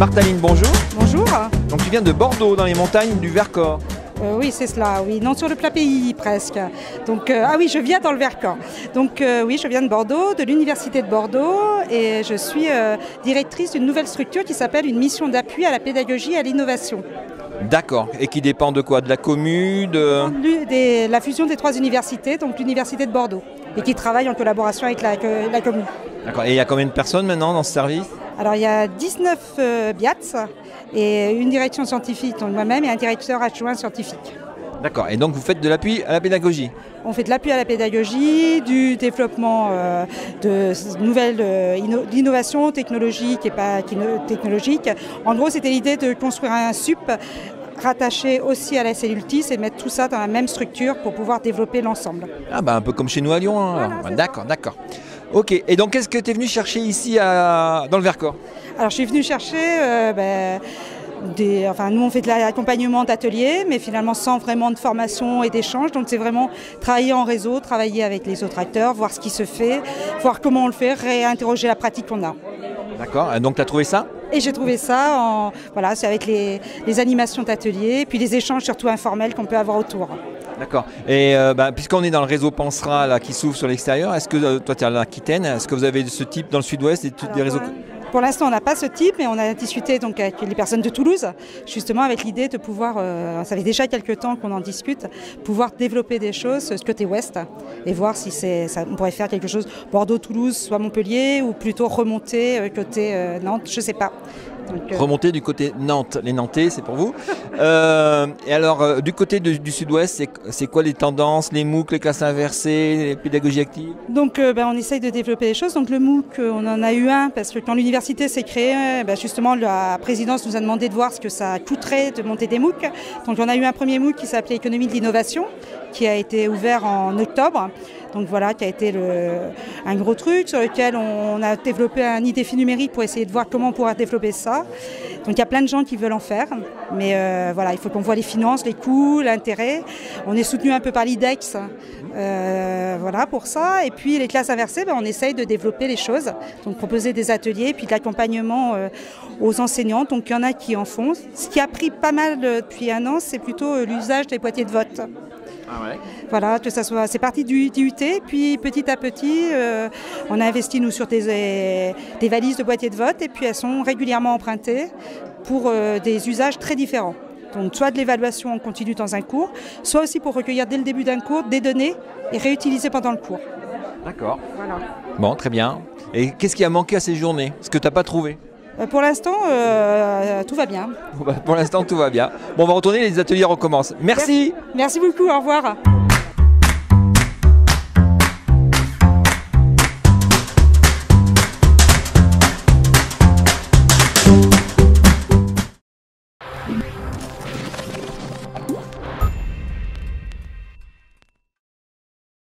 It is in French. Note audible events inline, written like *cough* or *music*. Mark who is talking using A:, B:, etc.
A: Martaline, bonjour.
B: Bonjour.
A: Donc tu viens de Bordeaux, dans les montagnes du Vercors.
B: Euh, oui, c'est cela, oui. Non, sur le plat pays presque. Donc, euh, ah oui, je viens dans le Vercors. Donc, euh, oui, je viens de Bordeaux, de l'Université de Bordeaux, et je suis directrice d'une nouvelle structure qui s'appelle une mission d'appui à la pédagogie et à l'innovation.
A: D'accord. Et qui dépend de quoi? De la commune de...
B: Des- La fusion des trois universités, donc l'Université de Bordeaux, et qui travaille en collaboration avec la, que- la commune.
A: D'accord. Et il y a combien de personnes maintenant dans ce service?
B: Alors, il y a 19 euh, BIATS et une direction scientifique, donc moi-même, et un directeur adjoint scientifique.
A: D'accord. Et donc vous faites de l'appui à la pédagogie
B: On fait de l'appui à la pédagogie, du développement euh, de nouvelles euh, inno- d'innovations technologiques et pas technologiques. En gros, c'était l'idée de construire un SUP rattaché aussi à la cellule TIS et mettre tout ça dans la même structure pour pouvoir développer l'ensemble.
A: Ah bah un peu comme chez nous à Lyon. hein, d'accord, d'accord. Ok. Et donc qu'est-ce que tu es venu chercher ici à... dans le Vercors?
B: Alors, je suis venue chercher euh, ben, des. Enfin, nous, on fait de l'accompagnement d'ateliers, mais finalement sans vraiment de formation et d'échange. Donc, c'est vraiment travailler en réseau, travailler avec les autres acteurs, voir ce qui se fait, voir comment on le fait, réinterroger la pratique qu'on a.
A: D'accord. Et donc tu as trouvé ça?
B: Et j'ai trouvé ça en, voilà, c'est avec les, les animations d'ateliers, puis les échanges surtout informels qu'on peut avoir autour.
A: D'accord. Et euh, bah, puisqu'on est dans le réseau Pensera là, qui s'ouvre sur l'extérieur, est-ce que euh, toi tu es à l'Aquitaine Est-ce que vous avez ce type dans le sud-ouest et des réseaux
B: Pour, pour l'instant, on n'a pas ce type, mais on a discuté donc avec les personnes de Toulouse, justement avec l'idée de pouvoir, euh, ça fait déjà quelques temps qu'on en discute, pouvoir développer des choses ce côté ouest et voir si ça, on pourrait faire quelque chose Bordeaux, Toulouse, soit Montpellier, ou plutôt remonter euh, côté euh, Nantes, je sais pas. Donc, euh,
A: Remonter du côté Nantes, les Nantais, c'est pour vous. *laughs* Et alors, du côté de- du sud-ouest, c'est- quoi les tendances, les MOOC, les classes inversées, les pédagogies actives?
B: Donc ben, on essaye de développer les choses. Donc le MOOC, on en a eu un parce que quand l'université s'est créée, euh, ben, justement la présidence nous a demandé de voir ce que ça coûterait de monter des MOOC. Donc on a eu un premier MOOC qui s'appelait Économie de l'innovation, qui a été ouvert en octobre. Donc voilà, qui a été un gros truc sur lequel on a développé un IDFI numérique pour essayer de voir comment on pourra développer ça. Donc il y a plein de gens qui veulent en faire, mais euh, voilà, il faut qu'on voit les finances, les coûts, l'intérêt. On est soutenu un peu par l'IDEX, euh, voilà pour ça. Et puis les classes inversées, ben, on essaye de développer les choses, donc proposer des ateliers, puis de l'accompagnement euh, aux enseignants. Donc il y en a qui en font. Ce qui a pris pas mal depuis un an, c'est plutôt l'usage des boîtiers de vote. Voilà, que ça soit, c'est parti du du UT, puis petit à petit, euh, on a investi nous sur des, des valises de boîtiers de vote, et puis elles sont régulièrement empruntées pour euh, des usages très différents. Donc soit de l'évaluation en continu dans un cours, soit aussi pour recueillir dès le début d'un cours des données et réutiliser pendant le cours.
A: D'accord.
B: Voilà.
A: Bon, très bien. Et qu'est-ce qui a manqué à ces journées? Ce que tu n'as pas trouvé?
B: Euh, pour l'instant, euh, euh, tout va bien.
A: Bah, pour l'instant, tout va bien. Bon, on va retourner, les ateliers recommencent. Merci.
B: Merci beaucoup, au revoir.